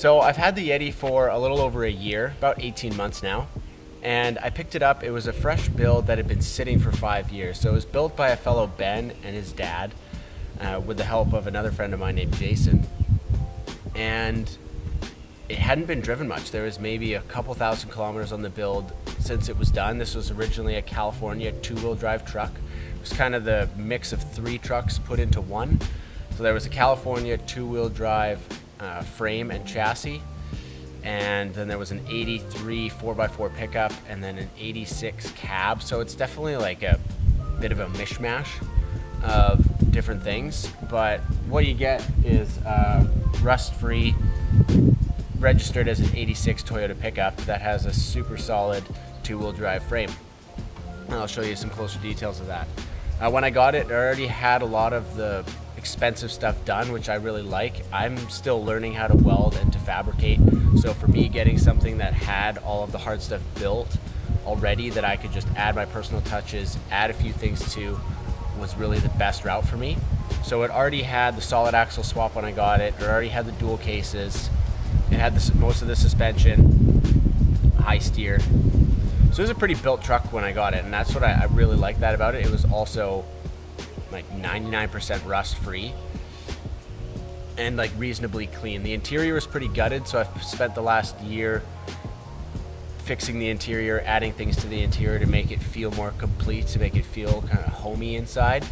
So I've had the Yeti for a little over a year, about 18 months now. And I picked it up. It was a fresh build that had been sitting for five years. So it was built by a fellow Ben and his dad uh, with the help of another friend of mine named Jason. And it hadn't been driven much. There was maybe a couple thousand kilometers on the build since it was done. This was originally a California two-wheel drive truck. It was kind of the mix of three trucks put into one. So there was a California two-wheel drive uh, frame and chassis, and then there was an 83 4x4 pickup, and then an 86 cab. So it's definitely like a bit of a mishmash of different things. But what you get is uh, rust-free registered as an 86 Toyota pickup that has a super solid two-wheel drive frame. And I'll show you some closer details of that. Uh, when I got it, I already had a lot of the expensive stuff done, which I really like. I'm still learning how to weld and to fabricate. So for me, getting something that had all of the hard stuff built already that I could just add my personal touches, add a few things to, was really the best route for me. So it already had the solid axle swap when I got it. It already had the dual cases. It had the, most of the suspension, high steer. So it was a pretty built truck when I got it, and that's what I, I really liked that about it. It was also like 99% rust free and like reasonably clean. The interior was pretty gutted, so I've spent the last year fixing the interior, adding things to the interior to make it feel more complete, to make it feel kind of homey inside.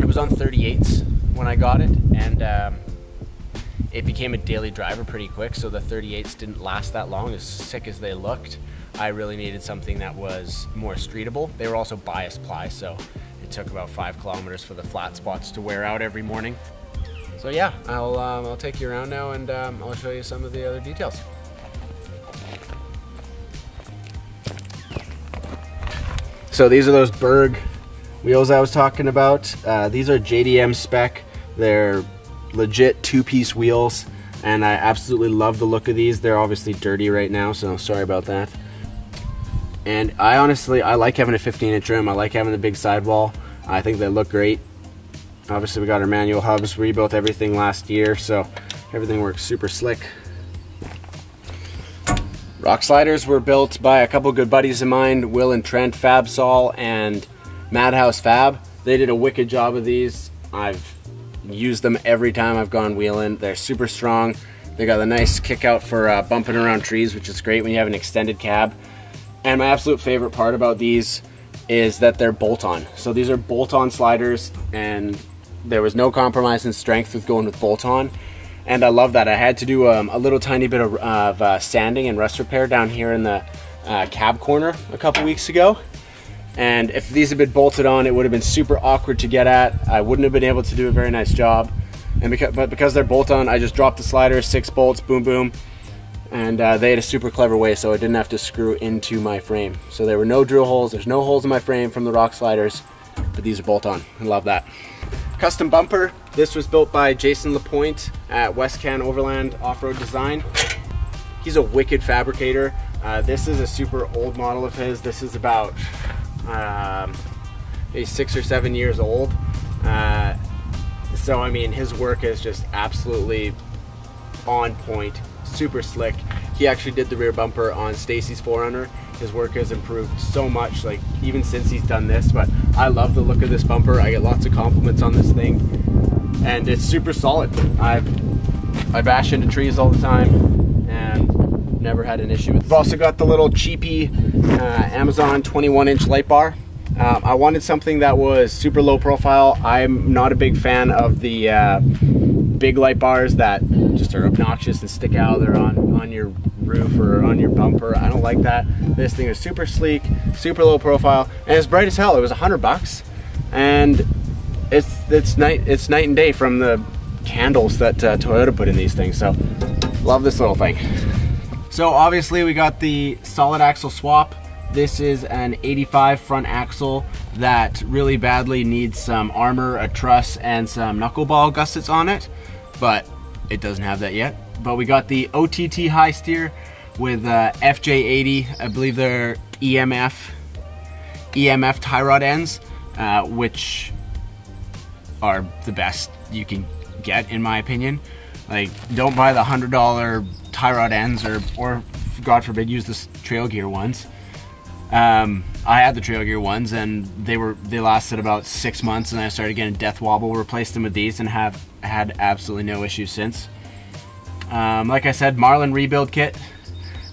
It was on 38s when I got it, and um, it became a daily driver pretty quick, so the 38s didn't last that long, as sick as they looked. I really needed something that was more streetable. They were also bias ply, so took about five kilometers for the flat spots to wear out every morning. So yeah, I'll, um, I'll take you around now and um, I'll show you some of the other details. So these are those Berg wheels I was talking about. Uh, these are JDM spec. They're legit two-piece wheels and I absolutely love the look of these. They're obviously dirty right now, so sorry about that. And I honestly, I like having a 15 inch rim. I like having the big sidewall. I think they look great. Obviously we got our manual hubs, rebuilt everything last year, so everything works super slick. Rock sliders were built by a couple good buddies of mine, Will and Trent Fabsol and Madhouse Fab. They did a wicked job of these. I've used them every time I've gone wheeling. They're super strong. They got a nice kick out for uh, bumping around trees, which is great when you have an extended cab. And my absolute favorite part about these is that they're bolt-on. So these are bolt-on sliders and there was no compromise in strength with going with bolt-on. And I love that. I had to do um, a little tiny bit of, of uh, sanding and rust repair down here in the uh, cab corner a couple weeks ago. And if these had been bolted on, it would have been super awkward to get at. I wouldn't have been able to do a very nice job. And because, but because they're bolt on, I just dropped the slider, six bolts, boom, boom. And uh, they had a super clever way, so I didn't have to screw into my frame. So there were no drill holes. There's no holes in my frame from the rock sliders, but these are bolt on. I love that. Custom bumper. This was built by Jason Lapointe at West Can Overland Off-Road Design. He's a wicked fabricator. Uh, this is a super old model of his. This is about um, he's six or seven years old. Uh, so I mean, his work is just absolutely on point, super slick. He actually did the rear bumper on Stacy's 4Runner. His work has improved so much, like even since he's done this. But I love the look of this bumper. I get lots of compliments on this thing, and it's super solid. I've I bash into trees all the time, and never had an issue with. We've also got the little cheapy uh, Amazon 21 inch light bar. Um, I wanted something that was super low profile. I'm not a big fan of the uh, big light bars that just are obnoxious and stick out there on, on your roof or on your bumper. I don't like that. This thing is super sleek, super low profile, and it's bright as hell. It was a hundred bucks, and it's it's night it's night and day from the candles that uh, Toyota put in these things. So love this little thing. So obviously we got the solid axle swap. This is an 85 front axle that really badly needs some armor, a truss, and some knuckleball gussets on it, but it doesn't have that yet. But we got the OTT high steer with uh, FJ80, I believe they're EMF, EMF tie rod ends, uh, which are the best you can get in my opinion. Like, don't buy the hundred dollar tie rod ends, or or God forbid, use the trail gear ones. Um, I had the trail gear ones, and they were they lasted about six months, and I started getting death wobble. Replaced them with these, and have had absolutely no issues since. Um, like I said, Marlin rebuild kit.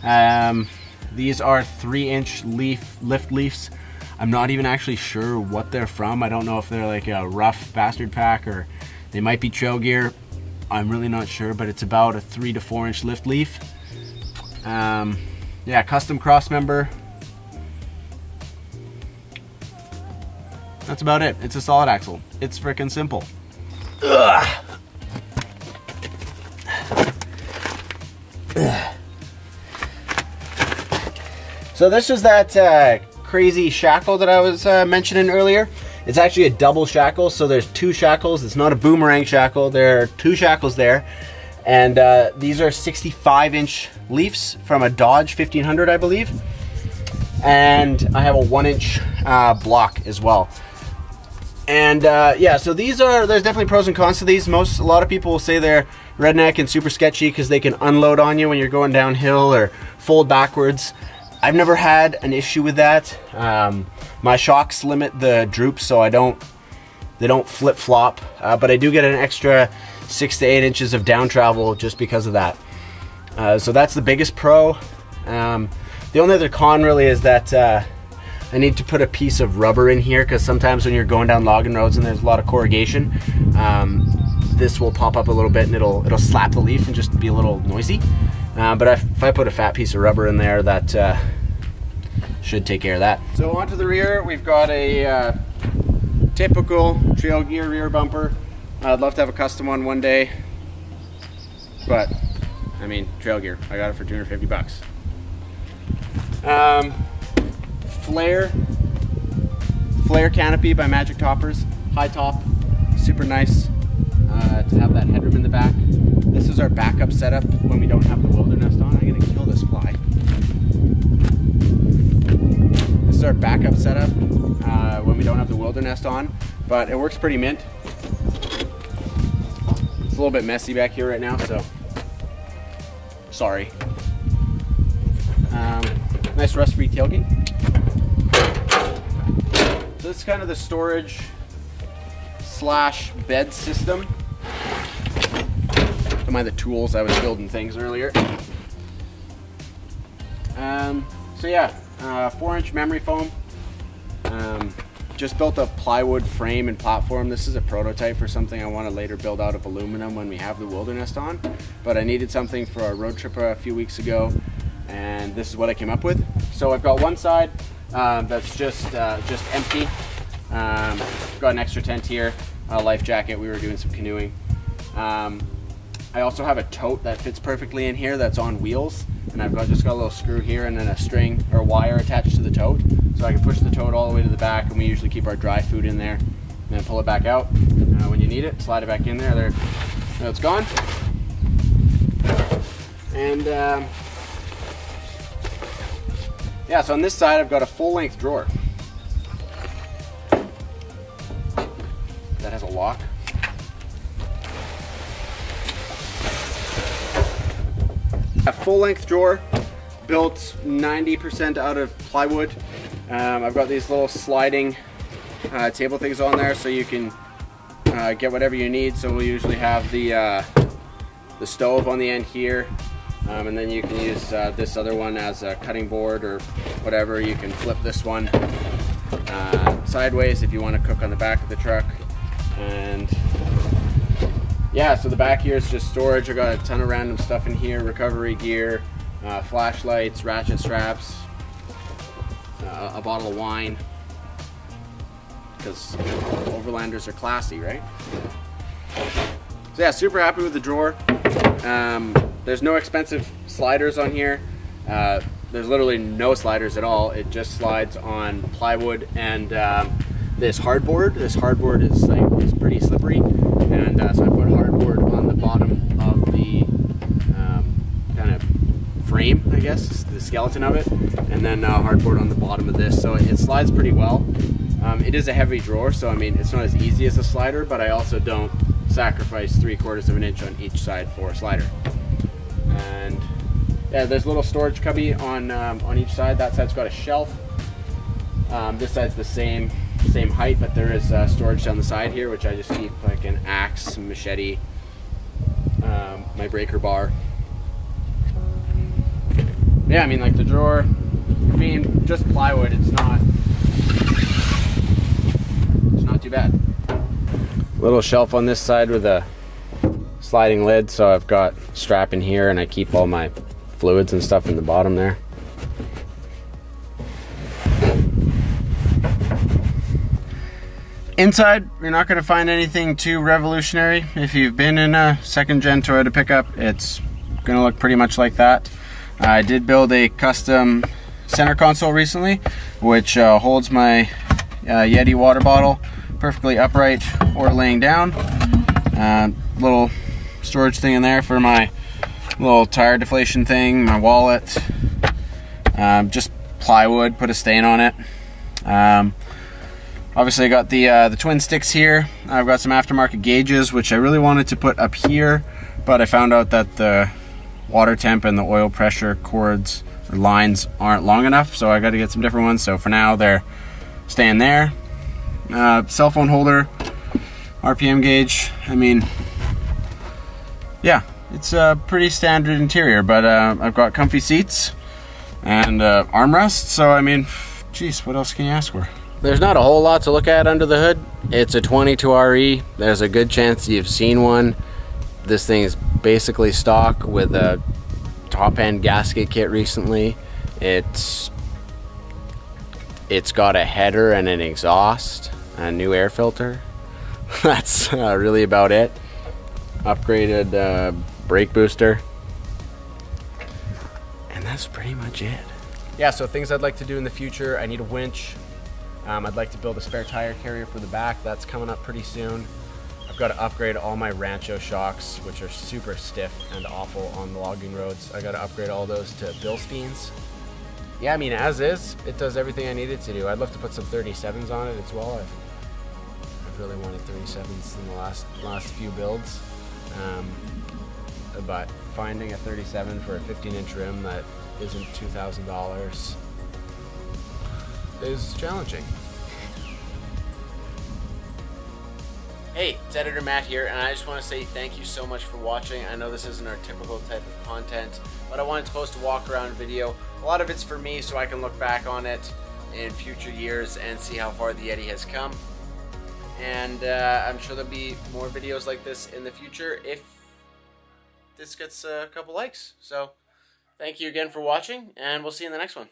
Um, these are three inch leaf lift leafs. I'm not even actually sure what they're from. I don't know if they're like a rough bastard pack or they might be trail gear. I'm really not sure, but it's about a three to four inch lift leaf. Um, yeah, custom cross member. That's about it. It's a solid axle. It's freaking simple. Ugh. So this is that uh, crazy shackle that I was uh, mentioning earlier. It's actually a double shackle, so there's two shackles. It's not a boomerang shackle. There are two shackles there. And uh, these are 65 inch leafs from a Dodge 1500, I believe. And I have a one inch uh, block as well. And uh, yeah, so these are, there's definitely pros and cons to these. Most, a lot of people will say they're redneck and super sketchy because they can unload on you when you're going downhill or fold backwards. I've never had an issue with that. Um, my shocks limit the droop so I don't they don't flip flop, uh, but I do get an extra six to eight inches of down travel just because of that. Uh, so that's the biggest pro. Um, the only other con really is that uh, I need to put a piece of rubber in here because sometimes when you're going down logging roads and there's a lot of corrugation, um, this will pop up a little bit and it'll it'll slap the leaf and just be a little noisy. Uh, but if, I put a fat piece of rubber in there, that uh, should take care of that. So onto the rear, we've got a uh, typical trail gear rear bumper. I'd love to have a custom one one day, but I mean, trail gear. I got it for 250 bucks. Um, flare, flare canopy by Magic Toppers, high top, super nice uh, to have that headroom in the back. This is our backup setup when we don't have the Wildernest on. I'm gonna kill this fly. This is our backup setup uh, when we don't have the Wildernest on, but it works pretty mint. It's a little bit messy back here right now, so sorry. Um, nice rust-free tailgate. So this is kind of the storage slash bed system. Don't the tools, I was building things earlier. Um, so yeah, uh, four inch memory foam. Um, just built a plywood frame and platform. This is a prototype for something I want to later build out of aluminum when we have the Wildernest on. But I needed something for a road trip a few weeks ago, and this is what I came up with. So I've got one side um, that's just uh, just empty. Um, got an extra tent here, a life jacket. We were doing some canoeing. Um, I also have a tote that fits perfectly in here that's on wheels and I've just got a little screw here and then a string or wire attached to the tote. So I can push the tote all the way to the back and we usually keep our dry food in there and then pull it back out. Uh, when you need it slide it back in there. There now it's gone. And um, yeah so on this side I've got a full-length drawer. That has a lock A full-length drawer, built 90% out of plywood. Um, I've got these little sliding uh, table things on there so you can uh, get whatever you need. So we usually have the, uh, the stove on the end here. Um, and then you can use uh, this other one as a cutting board or whatever. You can flip this one uh, sideways if you want to cook on the back of the truck. And yeah, so the back here is just storage. I got a ton of random stuff in here, recovery gear, uh, flashlights, ratchet straps, uh, a bottle of wine, because overlanders are classy, right? So yeah, super happy with the drawer. Um, there's no expensive sliders on here. Uh, there's literally no sliders at all. It just slides on plywood and um, this hardboard. This hardboard is like is pretty slippery, and uh, so I put hardboard on the bottom of the um, kind of frame, I guess, the skeleton of it, and then uh, hardboard on the bottom of this. So it slides pretty well. Um, it is a heavy drawer, so I mean it's not as easy as a slider, but I also don't sacrifice three quarters of an inch on each side for a slider. And yeah, there's a little storage cubby on um, on each side. That side's got a shelf. Um, this side's the same same height, but there is uh, storage down the side here, which I just keep like an axe, machete, um, my breaker bar. Yeah, I mean like the drawer. Mean just plywood. It's not. It's not too bad. Little shelf on this side with a sliding lid, so I've got strap in here, and I keep all my fluids and stuff in the bottom there. Inside, you're not going to find anything too revolutionary. If you've been in a second gen Toyota pickup, it's going to look pretty much like that. I did build a custom center console recently, which uh, holds my uh, Yeti water bottle perfectly upright or laying down. Uh, little storage thing in there for my little tire deflation thing, my wallet, um, just plywood, put a stain on it. Um, Obviously I got the uh, the twin sticks here. I've got some aftermarket gauges, which I really wanted to put up here, but I found out that the water temp and the oil pressure cords or lines aren't long enough, so I got to get some different ones. So for now, they're staying there. Uh, cell phone holder, RPM gauge. I mean, yeah, it's a pretty standard interior, but uh, I've got comfy seats and uh, armrests. So I mean, geez, what else can you ask for? There's not a whole lot to look at under the hood. It's a 22RE. There's a good chance you've seen one. This thing is basically stock with a top end gasket kit recently. It's it's got a header and an exhaust, a new air filter. That's uh, really about it. Upgraded uh, brake booster. And that's pretty much it. Yeah, so things I'd like to do in the future, I need a winch, um, I'd like to build a spare tire carrier for the back. That's coming up pretty soon. I've got to upgrade all my Rancho shocks, which are super stiff and awful on the logging roads. I got to upgrade all those to Bilsteins. Yeah, I mean, as is, it does everything I needed to do. I'd love to put some 37s on it as well. I've, I've really wanted 37s in the last last few builds. Um, but finding a 37 for a 15 inch rim that isn't $2,000 is challenging. Hey, it's Editor Matt here, and I just want to say thank you so much for watching. I know this isn't our typical type of content, but I wanted to post a walk around video. A lot of it's for me so I can look back on it in future years and see how far the Yeti has come. And uh, I'm sure there'll be more videos like this in the future if this gets a couple likes. So thank you again for watching, and we'll see you in the next one.